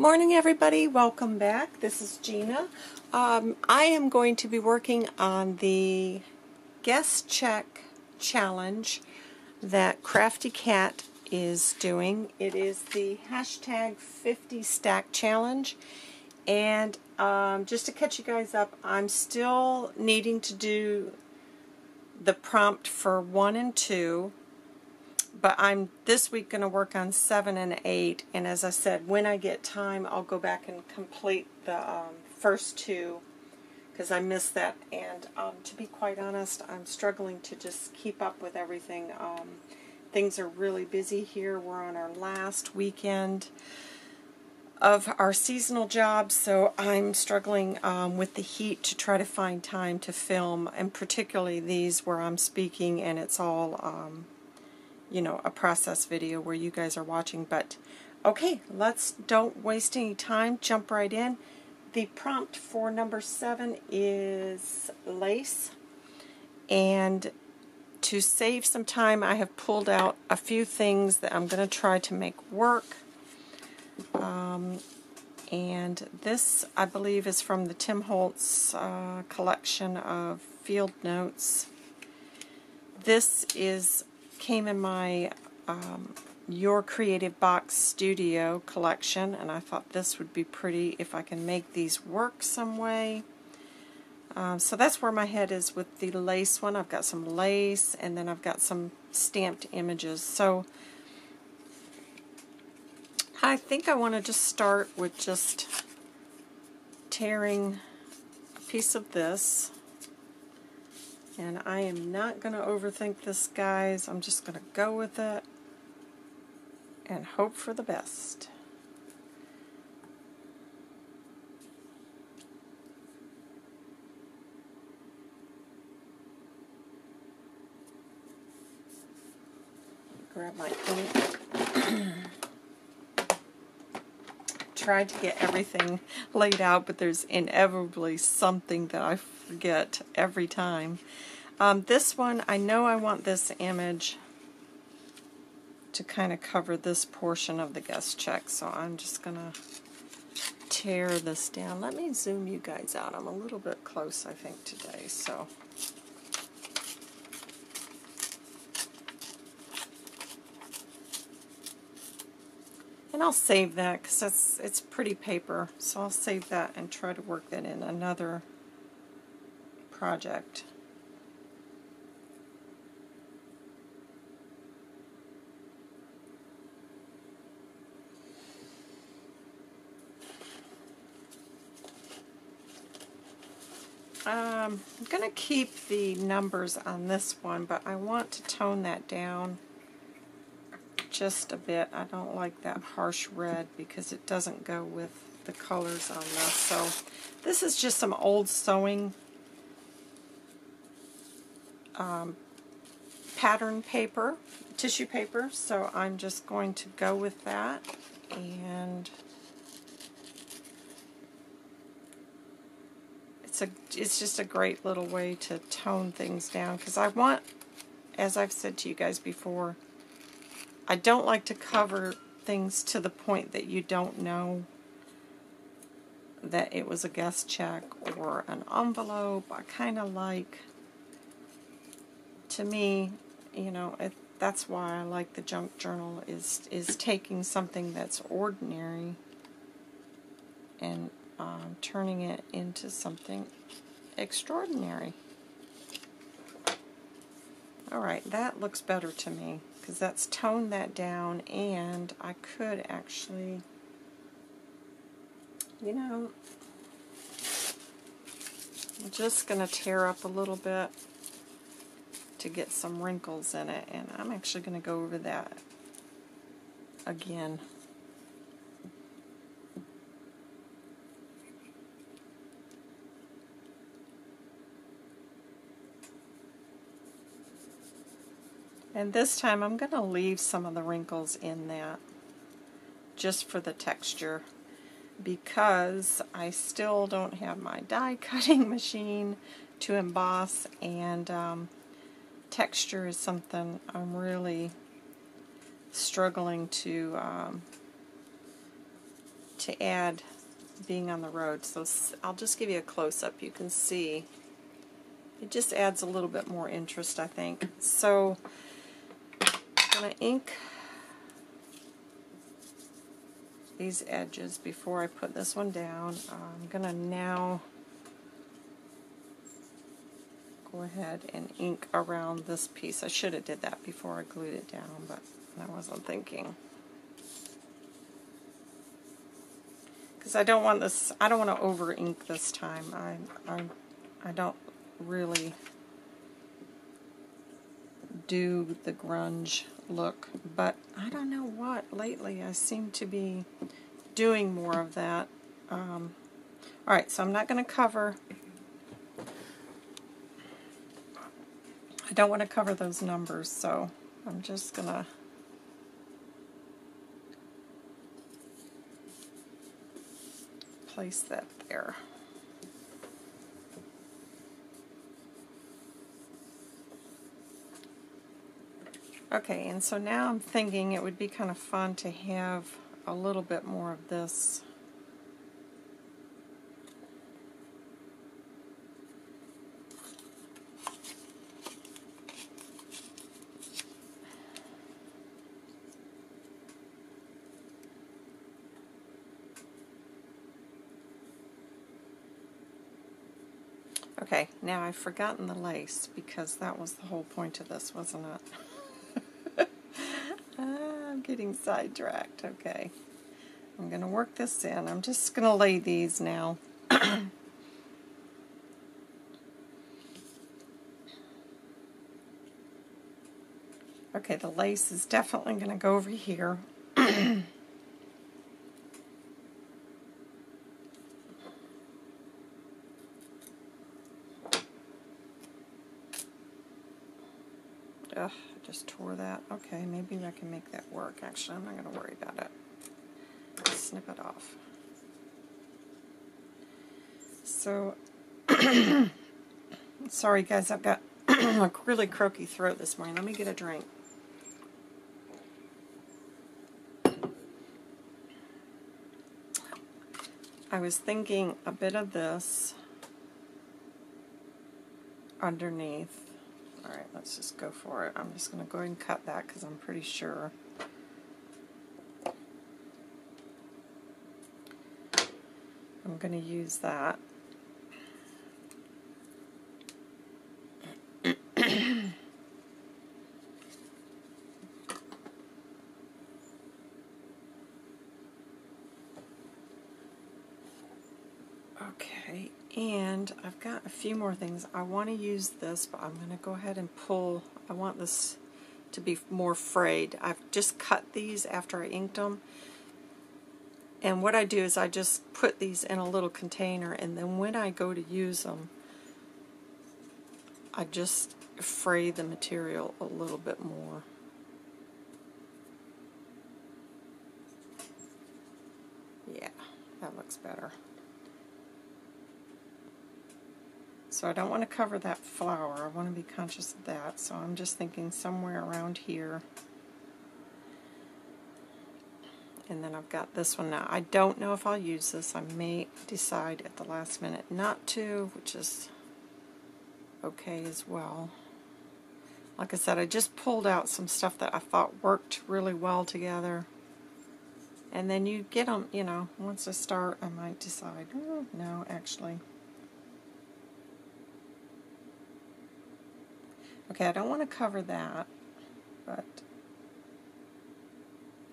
morning, everybody. Welcome back. This is Gina. Um, I am going to be working on the guest check challenge that Crafty Cat is doing. It is the hashtag 50 stack challenge. And um, just to catch you guys up, I'm still needing to do the prompt for 1 and 2 but I'm this week going to work on 7 and 8 and as I said when I get time I'll go back and complete the um, first two because I missed that and um, to be quite honest I'm struggling to just keep up with everything um, things are really busy here. We're on our last weekend of our seasonal jobs so I'm struggling um, with the heat to try to find time to film and particularly these where I'm speaking and it's all um, you know, a process video where you guys are watching. But okay, let's don't waste any time. Jump right in. The prompt for number seven is lace. And to save some time, I have pulled out a few things that I'm going to try to make work. Um, and this, I believe, is from the Tim Holtz uh, collection of field notes. This is came in my um, Your Creative Box Studio collection, and I thought this would be pretty if I can make these work some way. Um, so that's where my head is with the lace one. I've got some lace, and then I've got some stamped images. So I think I want to just start with just tearing a piece of this and I am not going to overthink this, guys. I'm just going to go with it and hope for the best. Grab my ink. Tried to get everything laid out, but there's inevitably something that I forget every time. Um, this one, I know I want this image to kind of cover this portion of the guest check, so I'm just going to tear this down. Let me zoom you guys out. I'm a little bit close, I think, today, so... And I'll save that because that's it's pretty paper, so I'll save that and try to work that in another project. Um, I'm going to keep the numbers on this one, but I want to tone that down just a bit. I don't like that harsh red because it doesn't go with the colors on this. So this is just some old sewing um, pattern paper, tissue paper. So I'm just going to go with that and it's a it's just a great little way to tone things down because I want as I've said to you guys before I don't like to cover things to the point that you don't know that it was a guest check or an envelope. I kind of like, to me, you know, it, that's why I like the junk journal is is taking something that's ordinary and um, turning it into something extraordinary. Alright, that looks better to me because that's toned that down and I could actually, you know, I'm just going to tear up a little bit to get some wrinkles in it and I'm actually going to go over that again. And this time I'm going to leave some of the wrinkles in that just for the texture because I still don't have my die cutting machine to emboss and um, texture is something I'm really struggling to um, to add being on the road. So I'll just give you a close-up. You can see it just adds a little bit more interest, I think. So going to ink these edges before I put this one down. I'm going to now go ahead and ink around this piece. I should have did that before I glued it down, but I wasn't thinking. Because I don't want this, I don't want to over ink this time. I, I, I don't really do the grunge look, but I don't know what. Lately I seem to be doing more of that. Um, Alright, so I'm not going to cover I don't want to cover those numbers, so I'm just going to place that there. Okay, and so now I'm thinking it would be kind of fun to have a little bit more of this Okay, now I've forgotten the lace because that was the whole point of this, wasn't it? Getting sidetracked. Okay. I'm going to work this in. I'm just going to lay these now. okay, the lace is definitely going to go over here. Ugh, I just tore that. Okay, maybe I can make that work. Actually, I'm not going to worry about it. Snip it off. So, sorry guys, I've got a really croaky throat this morning. Let me get a drink. I was thinking a bit of this underneath Alright, let's just go for it. I'm just going to go ahead and cut that because I'm pretty sure. I'm going to use that. okay, and I've got a few more things. I want to use this, but I'm going to go ahead and pull. I want this to be more frayed. I've just cut these after I inked them. And what I do is I just put these in a little container, and then when I go to use them, I just fray the material a little bit more. Yeah, that looks better. So I don't want to cover that flower. I want to be conscious of that. So I'm just thinking somewhere around here. And then I've got this one now. I don't know if I'll use this. I may decide at the last minute not to, which is okay as well. Like I said, I just pulled out some stuff that I thought worked really well together. And then you get them, you know, once I start, I might decide, oh, no, actually, Okay, I don't want to cover that, but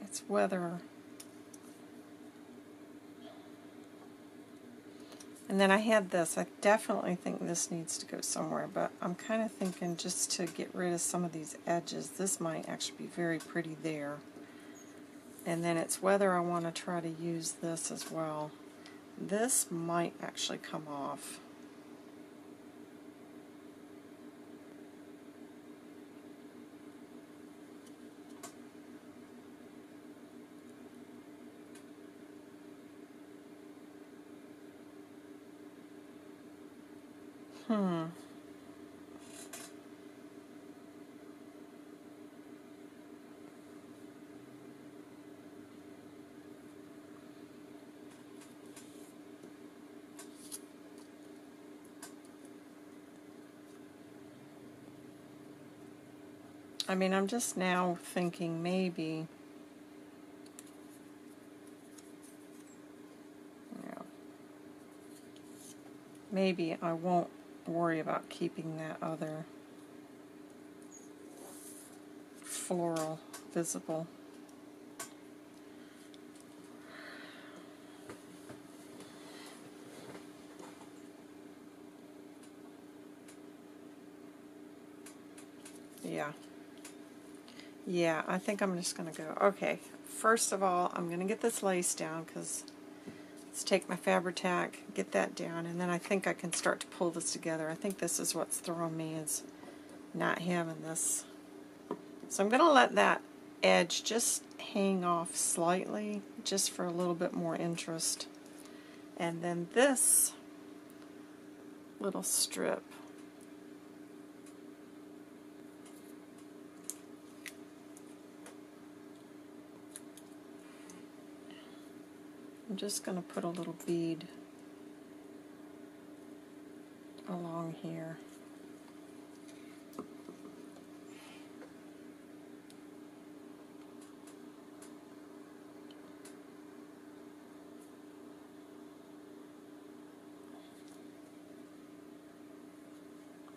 it's whether... And then I had this. I definitely think this needs to go somewhere, but I'm kind of thinking just to get rid of some of these edges, this might actually be very pretty there. And then it's whether I want to try to use this as well. This might actually come off. Hmm. I mean, I'm just now thinking maybe. Yeah. Maybe I won't worry about keeping that other floral visible. Yeah. Yeah, I think I'm just going to go. Okay, first of all, I'm going to get this lace down because let's take my Fabri-Tac, get that down, and then I think I can start to pull this together. I think this is what's throwing me is not having this. So I'm going to let that edge just hang off slightly just for a little bit more interest. And then this little strip I'm just going to put a little bead along here.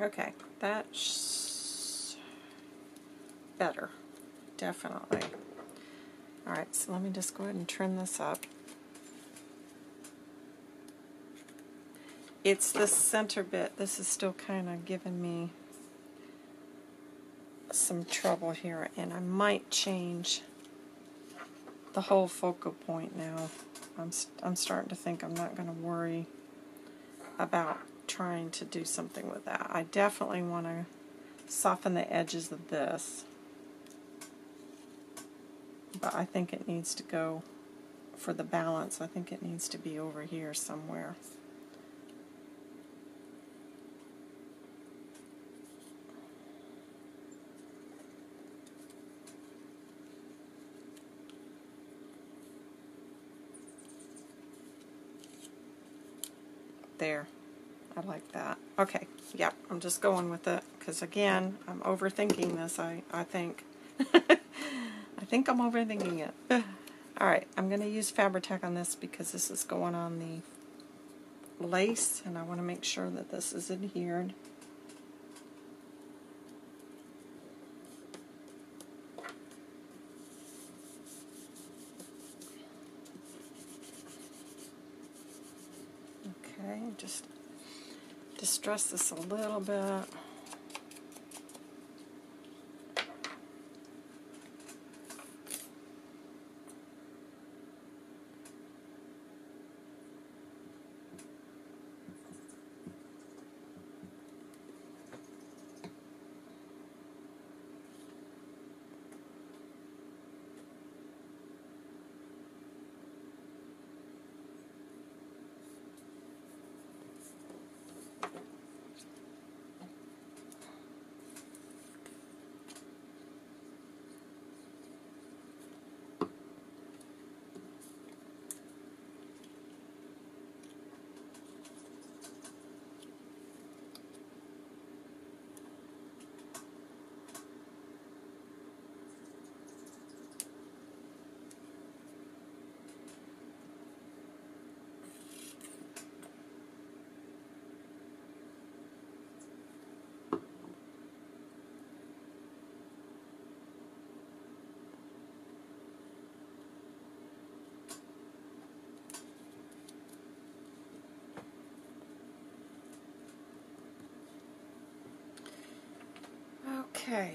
Okay, that's better, definitely. Alright, so let me just go ahead and trim this up. It's the center bit. This is still kind of giving me some trouble here, and I might change the whole focal point now. I'm, I'm starting to think I'm not going to worry about trying to do something with that. I definitely want to soften the edges of this, but I think it needs to go for the balance. I think it needs to be over here somewhere. There. I like that. Okay, yep, I'm just going with it because again, I'm overthinking this, I, I think. I think I'm overthinking it. Alright, I'm going to use Fabri-Tac on this because this is going on the lace and I want to make sure that this is adhered. Just distress this a little bit. Okay.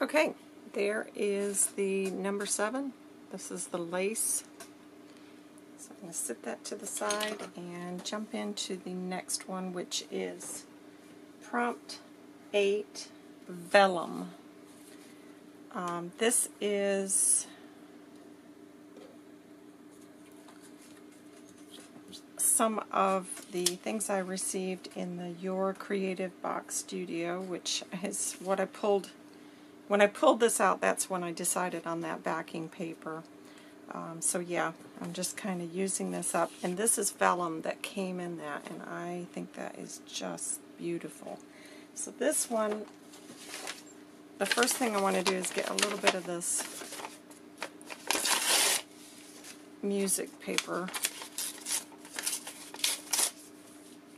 Okay, there is the number seven. This is the lace. So I'm going to sit that to the side and jump into the next one, which is Prompt 8 Vellum. Um, this is some of the things I received in the Your Creative Box Studio, which is what I pulled. When I pulled this out, that's when I decided on that backing paper. Um, so yeah, I'm just kind of using this up. And this is vellum that came in that, and I think that is just beautiful. So this one, the first thing I want to do is get a little bit of this music paper.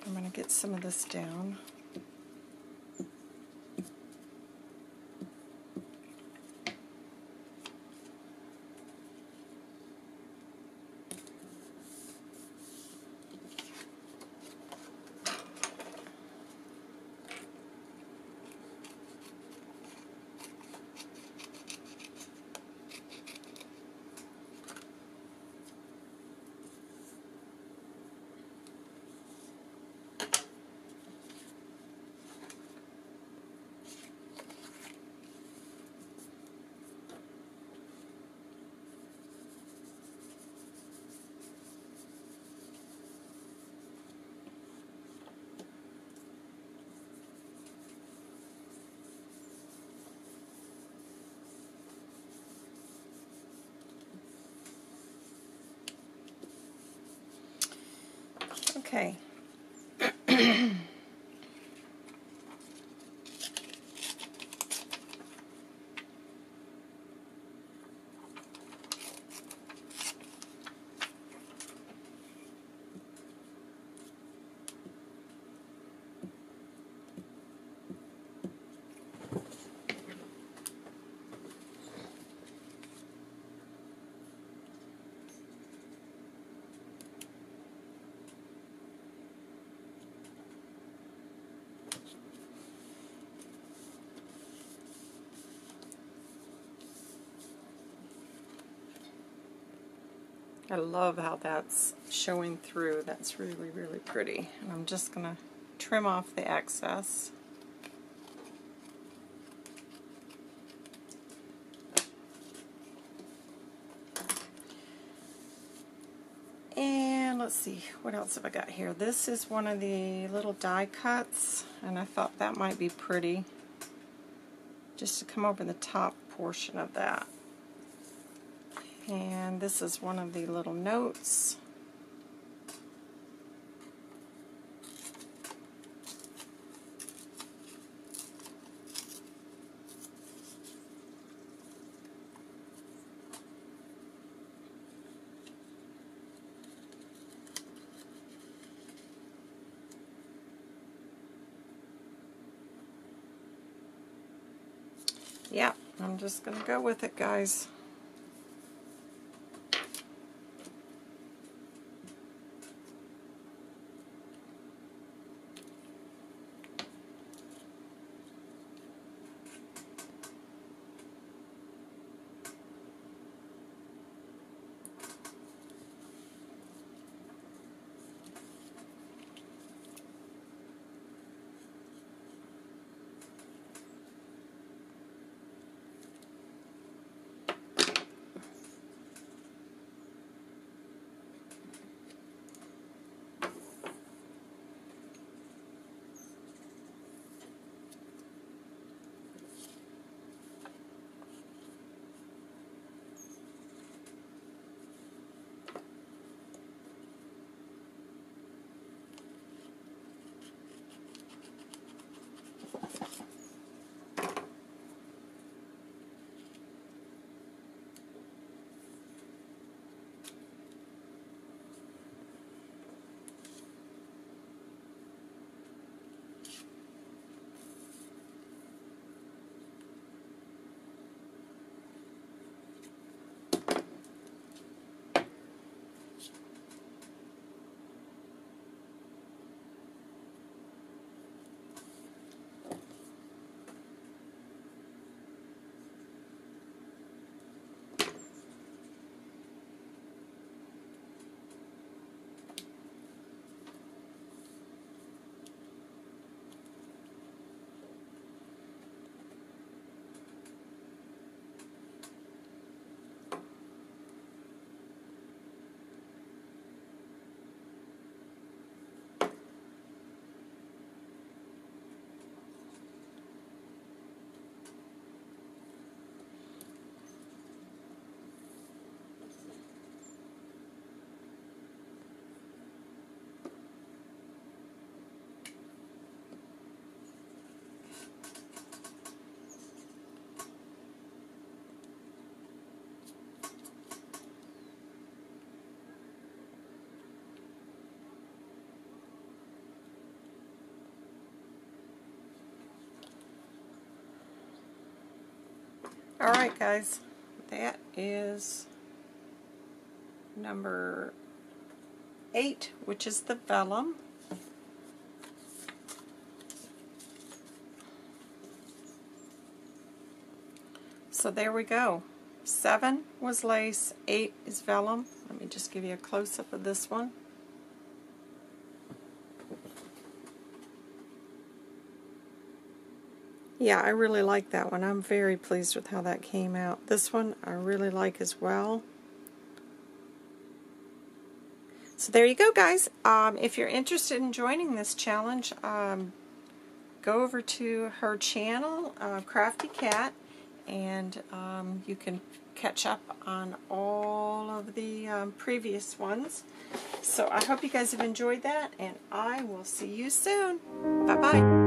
I'm going to get some of this down. Okay. I love how that's showing through. That's really, really pretty. And I'm just going to trim off the excess. And let's see, what else have I got here? This is one of the little die cuts, and I thought that might be pretty. Just to come over the top portion of that. And this is one of the little notes. Yeah, I'm just going to go with it, guys. Alright guys, that is number 8, which is the vellum. So there we go. 7 was lace, 8 is vellum. Let me just give you a close-up of this one. Yeah, I really like that one. I'm very pleased with how that came out. This one I really like as well. So there you go, guys. Um, if you're interested in joining this challenge, um, go over to her channel, uh, Crafty Cat, and um, you can catch up on all of the um, previous ones. So I hope you guys have enjoyed that, and I will see you soon. Bye-bye.